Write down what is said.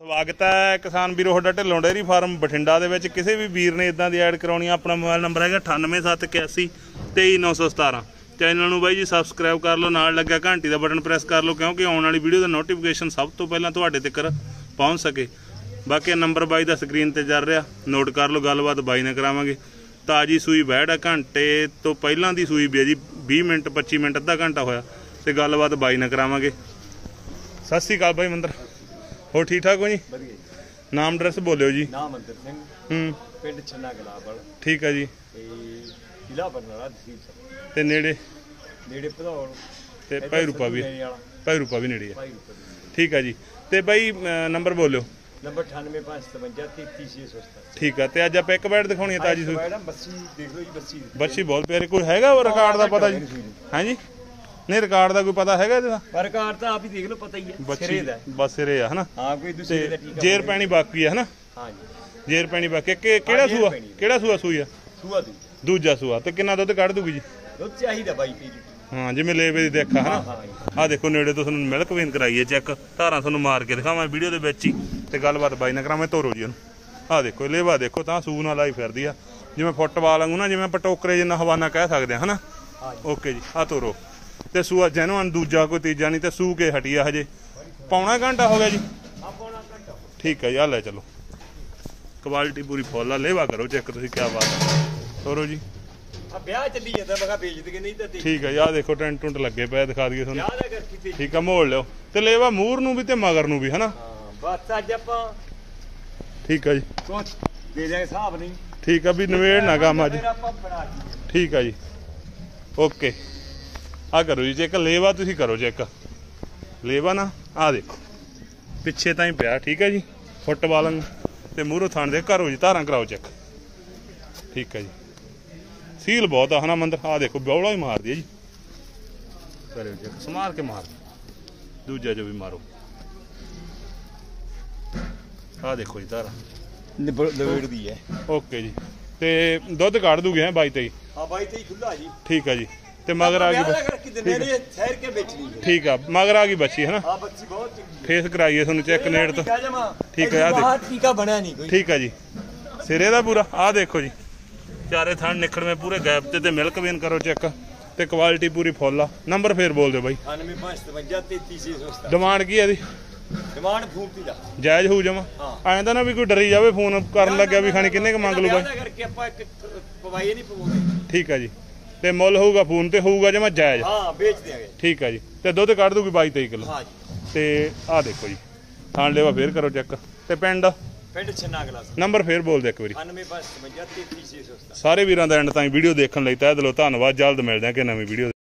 ਸਵਾਗਤ ਹੈ ਕਿਸਾਨ ਵੀਰੋ ਤੁਹਾਡਾ ਢਿੱਲੋਂ ਡੇਅਰੀ ਫਾਰਮ ਬਠਿੰਡਾ ਦੇ ਵਿੱਚ। ਕਿਸੇ ਵੀ ਵੀਰ ਨੇ ਇਦਾਂ ਦੀ ਐਡ ਕਰਾਉਣੀ ਆ, ਆਪਣਾ ਮੋਬਾਈਲ ਨੰਬਰ ਹੈਗਾ 98781 23917 ਚੈਨਲ ਨੂੰ ਬਾਈ ਜੀ ਸਬਸਕ੍ਰਾਈਬ ਕਰ ਲਓ, ਨਾਲ ਲੱਗਿਆ ਘੰਟੀ ਦਾ ਬਟਨ ਪ੍ਰੈਸ ਕਰ ਲਓ, ਕਿਉਂਕਿ ਆਉਣ ਵਾਲੀ ਵੀਡੀਓ ਦਾ ਨੋਟੀਫਿਕੇਸ਼ਨ ਸਭ ਤੋਂ ਪਹਿਲਾਂ ਤੁਹਾਡੇ ਤੱਕ ਪਹੁੰਚ ਸਕੇ। ਬਾਕੀ ਨੰਬਰ ਬਾਈ ਦਾ ਸਕਰੀਨ ਤੇ ਚੱਲ ਰਿਹਾ। ਨੋਟ ਕਰ ਲਓ, ਗੱਲਬਾਤ ਬਾਈ ਨਾਲ ਕਰਾਵਾਂਗੇ। ਤਾਜੀ ਸੂਈ ਬੈੜ ਆ, ਘੰਟੇ ਤੋਂ ਪਹਿਲਾਂ ਦੀ ਸੂਈ ਵੀ ਹੈ ਜੀ 20 ਮਿੰਟ 25 ਮਿੰਟ, ਅੱਧਾ ਘੰਟਾ ਹੋਇਆ। ਤੇ ਗੱਲਬਾਤ ਬਾਈ ਨਾਲ ਕਰਾਵਾਂਗੇ। ਸਤਿ ਸ੍ਰੀ ਅਕਾਲ ਬਾਈ ਮੰਦਰ। ਹੋ ਠੀਕ ਠਾਕ ਹੋ ਜੀ? ਵਧੀਆ ਜੀ। ਨਾਮ ਐਡਰੈਸ ਬੋਲਿਓ ਜੀ। ਨਾਮ ਅੰਦਰ ਸਿੰਘ। ਹੂੰ। ਪਿੰਡ ਛੰਨਾ ਗਲਾਬਲ। ਠੀਕ ਆ ਜੀ। ਤੇ ਜ਼ਿਲ੍ਹਾ ਬਰਨਾਲਾ ਤਹਿਸੀਲ ਸਰ। ਤੇ ਨੇੜੇ? ਨੇੜੇ ਭਦੌੜ ਤੇ ਭਾਈ ਰੂਪਾ ਵੀ ਭਾਈ ਰੂਪਾ ਵੀ ਨੇੜੇ ਆ। ਭਾਈ ਰੂਪਾ ਵੀ। ਠੀਕ ਆ ਜੀ। ਤੇ ਬਾਈ ਨੰਬਰ ਬੋਲਿਓ। ਨੰਬਰ 98557 33670 ਠੀਕ ਆ ਤੇ ਅੱਜ ਆਪਾਂ ਇੱਕ ਬੈਡ ਦਿਖਾਉਣੀ ਹੈ ਤਾਜੀ ਸੂਈ ਬੱਸੀ ਦੇਖ ਲਓ ਜੀ ਬੱਸੀ ਬੱਚੀ ਬਹੁਤ ਪਿਆਰੀ ਕੋਈ ਹੈਗਾ ਉਹ ਰਿਕਾਰਡ ਦਾ ਪਤਾ ਜੀ? ਹਾਂਜੀ ਨਹੀਂ ਰਿਕਾਰਡ ਦਾ ਕੋਈ ਪਤਾ ਹੈਗਾ ਇਹਦਾ ਪਰ ਕਾਰ ਤਾਂ ਆਪ ਹੀ ਦੇਖ ਲਓ ਪਤਾ ਹੀ ਹੈ ਸਿਰੇ ਦਾ। ਬਸ ਸਿਰੇ ਆ ਹਨਾ? ਹਾਂ ਕੋਈ ਦੂਸਰੇ ਦਾ ਤੇ ਟੀਕਾ ਜੇਰ ਪੈਣੀ ਬਾਕੀ ਆ ਹਨਾ? ਹਾਂ ਜੀ। ਜੇਰ ਪੈਣੀ ਬਾਕੀ ਆ। ਕਿ ਕਿਹੜਾ ਸੂਆ? ਆ। ਕਿਹੜਾ ਸੂਆ ਸੂਈ ਆ? ਸੂਆ ਦੀ ਦੂਜਾ ਸੂਆ। ਤੇ ਕਿੰਨਾ ਦੁੱਧ ਕੱਢ ਦੂਗੀ ਜੀ? ਦੁੱਧ ਚਾਹੀਦਾ ਬਾਈ ਪੀ ਹਾਂ ਜਿਵੇਂ ਲੇਵੇ ਦੀ ਦੇਖਾ ਹਨਾ। ਆ ਦੇਖੋ ਨੇੜੇ ਤੋਂ ਤੁਹਾਨੂੰ ਮਿਲਕ ਵੇਨ ਕਰਾਈਏ ਚੈੱਕ। ਧਾਰਾਂ ਤੁਹਾਨੂੰ ਮਾਰ ਕੇ ਦਿਖਾਵਾਂ ਵੀਡੀਓ ਦੇ ਵਿੱਚ ਹੀ। ਤੇ ਗੱਲਬਾਤ ਬਾਈ ਨਾਲ ਕਰਾਵਾਂ ਤੋਰੋ ਜੀ ਉਹਨੂੰ। ਆ ਦੇਖੋ ਲੇਵਾ ਦੇਖੋ ਤਾਂ ਸੂ ਨਾਲ ਆਈ ਫਿਰਦੀ ਆ। ਜਿਵੇਂ ਫੁੱਟਬਾਲ ਵਾਂਗੂ ਨਾ ਜਿਵੇਂ ਆਪਾਂ ਟੋਕਰੇ ਜਿੰਨਾ ਹਵਾਨਾ ਕਹਿ ਸਕਦੇ ਆ ਹਨਾ। ਓਕੇ ਜੀ ਆ ਤੋਰੋ। ਤੇ ਸੂਆ ਜੈਨੂਅਨ ਦੂਜਾ ਕੋਈ ਤੀਜਾ ਨਹੀਂ ਤੇ ਸੂ ਕੇ ਹਟੀ ਆ ਹਜੇ। ਪੌਣਾ ਘੰਟਾ ਹੋ ਗਿਆ ਜੀ। ਆ ਪੌਣਾ ਘੰਟਾ ਠੀਕ ਹੈ ਜੀ ਆ ਲੈ ਚਲੋ। ਕੁਆਲਿਟੀ ਪੂਰੀ ਫੁੱਲ ਆ ਲੇਵਾ ਕਰੋ ਚੈੱਕ ਤੁਸੀਂ ਕੀ ਬਾਤ ਹੈ। ਤੋਰੋ ਜੀ? ਆ ਵਿਆਹ ਚੱਲੀ ਜਾਂਦਾ ਮੈਂ ਕਿਹਾ ਵੇਚ ਦੇ ਨਹੀਂ ਤਾਂ ਦੇ ਠੀਕ ਹੈ ਆ ਦੇਖੋ ਟੈਂਟ ਟੁੰਟ ਲੱਗੇ ਪਏ ਦਿਖਾ ਦਈਏ ਤੁਹਾਨੂੰ। ਵਿਆਹ ਦਾ ਕਰ ਕਿਤੇ ਠੀਕ ਆ ਮੋੜ ਲਿਓ। ਤੇ ਲੇਵਾ ਮੂਰ ਨੂੰ ਵੀ ਤੇ ਮਗਰ ਨੂੰ ਵੀ ਹਨਾ? ਹਾਂ ਬਸ ਅੱਜ ਆਪਾਂ ਠੀਕ ਆ ਜੀ। ਸੋਚ ਦੇ ਦਿਆਂਗੇ ਹਿਸਾਬ ਨਹੀਂ। ਠੀਕ ਆ ਵੀ ਨਵੇੜ ਨਾ ਕੰਮ ਅੱਜ। ਠੀਕ ਆ ਜੀ। ਓਕੇ। ਆ ਕਰੋ ਜੀ ਚੈੱਕ ਲੇਵਾ ਤੁਸੀਂ ਕਰੋ ਚੈੱਕ ਲੇਵਾ ਨਾ ਆ ਦੇਖੋ। ਪਿੱਛੇ ਤਾਂ ਹੀ ਪਿਆ ਠੀਕ ਹੈ ਜੀ? ਫੁੱਟਬਾਲ ਤੇ ਮੂਹਰੋਂ ਥਾਣ ਦੇ ਕਰੋ ਜੀ ਧਾਰਾਂ ਕਰਾਓ ਚੈੱਕ। ਠੀਕ ਹੈ ਜੀ। ਸੀਲ ਬਹੁਤ ਆ ਹਨਾ ਮੰਦਰ? ਆ ਦੇਖੋ ਬੌਲਾ ਹੀ ਮਾਰਦੀ ਹੈ ਜੀ। ਕਰਿਓ ਚੈੱਕ ਸਮਾਰ ਕੇ ਮਾਰ। ਦੂਜਾ ਜੋ ਵੀ ਮਾਰੋ। ਆ ਦੇਖੋ ਜੀ ਧਾਰਾਂ। ਲਵੇੜਦੀ ਹੈ। ਓਕੇ ਜੀ। ਤੇ ਦੁੱਧ ਕੱਢ ਦੂਗੇ ਹੈ 22 23 ਹਾਂ? ਬਾਈ ਤੇ ਹੀ ਖੁੱਲਾ ਜੀ। ਠੀਕ ਆ ਜੀ। ਤੇ ਮਗਰ ਆ ਗਈ ਠਹਿਰ ਕੇ ਵੇਚਣੀ ਹੈ। ਠੀਕ ਆ ਮਗਰ ਆ ਗਈ ਬੱਚੀ ਹੈ ਨਾ? ਹਾਂ ਬੱਚੀ ਬਹੁਤ ਚੰਗੀ ਹੈ। ਫੇਸ ਕਰਾਈਏ ਤੁਹਾਨੂੰ ਚੈੱਕ ਨੇੜ ਤੋਂ। ਠੀਕ ਹੈ, ਆਹ ਦੇਖ। ਟੀਕਾ ਬਣਿਆ ਨਹੀਂ ਕੋਈ। ਠੀਕ ਆ ਜੀ। ਸਿਰੇ ਦਾ ਪੂਰਾ ਆ ਦੇਖੋ ਜੀ। ਚਾਰੇ ਥਣ ਨਿਕੜਵੇਂ ਪੂਰੇ ਗੈਪ ਤੇ ਤੇ ਮਿਲਕ ਵੇਨ ਕਰੋ ਚੈੱਕ। ਤੇ ਕੁਆਲਿਟੀ ਪੂਰੀ ਫੁੱਲ ਆ। ਨੰਬਰ ਫੇਰ ਬੋਲ ਦਿਓ ਬਾਈ। 9557 33670 ਡਿਮਾਂਡ ਕੀ ਆ ਦੀ ਡਿਮਾਂਡ ਫੂਕਤੀ ਦਾ। ਜਾਇਜ਼ ਹਾਂ। ਐਂ ਤਾਂ ਨਾ ਵੀ ਕੋਈ ਡਰੀ ਜਾਵੇ ਫੋਨ ਕਰਨ ਲੱਗਿਆ ਵੀ ਖਾਣੀ ਕਿੰਨੇ ਕ ਮੰਗ ਲੂ ਬਾਈ? ਦਾ ਕਰਕੇ ਆਪਾਂ ਇੱਕ ਪਵਾਈਏ ਨਹੀਂ ਪਵਾਉਂਦੇ। ਠੀਕ ਆ ਜੀ। ਤੇ ਮੁੱਲ ਹੋਊਗਾ ਫੋਨ ਤੇ ਹੋਊਗਾ ਜਮਾ ਜਾਇਜ਼। ਹਾਂ ਵੇਚ ਦਿਆਂਗੇ। ਠੀਕ ਆ ਜੀ। ਤੇ ਦੁੱਧ ਕੱਢ ਦੂਗੀ 22 23 ਕਿਲੋ। ਹਾਂ ਜੀ। ਤੇ ਆ ਦੇਖੋ ਜੀ ਥਾਣ ਲੈਵਾ ਫੇਰ ਕਰੋ ਚੈੱਕ। ਤੇ ਪਿੰਡ? ਪਿੰਡ ਛੰਨਾ ਗਲਾਸ ਨੰਬਰ ਫੇਰ ਬੋਲ ਦੇ ਇੱਕ ਵਾਰੀ। 9557 33670 ਸਾਰੇ ਵੀਰਾਂ ਦਾ ਐਂਡ ਤਾਈਂ ਵੀਡੀਓ ਦੇਖਣ ਲਈ ਤਹਿ ਦਿਲੋਂ ਧੰਨਵਾਦ। ਜਲਦ ਮਿਲਦੇ ਹਾਂ ਕਿ ਨਵੀਂ ਵੀਡੀਓ